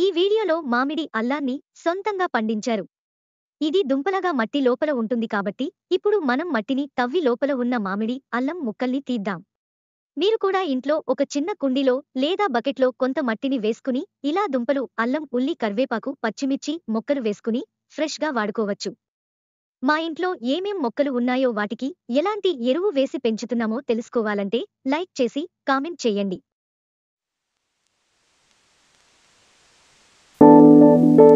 ఈ వీడియోలో మామిడి అల్లాన్ని సొంతంగా పండించారు. ఇది దుంపలగా మట్టి లోపల ఉంటుంది కాబట్టి ఇప్పుడు మనం మట్టిని తవ్వి లోపల ఉన్న మామిడి అల్లం ముక్కల్ని తీద్దాం. మీరు కూడా ఇంట్లో ఒక చిన్న కుండీలో లేదా బకెట్లో కొంత మట్టిని వేసుకుని ఇలా దుంపలు అల్లం ఉల్లి కర్వేపాకు పచ్చిమిర్చి మొక్కలు వేసుకుని ఫ్రెష్గా వాడుకోవచ్చు. మా ఇంట్లో ఏమేం మొక్కలు ఉన్నాయో వాటికి ఎలాంటి ఎరువు వేసి పెంచుతున్నామో తెలుసుకోవాలంటే లైక్ చేసి కామెంట్ చేయండి. thank you.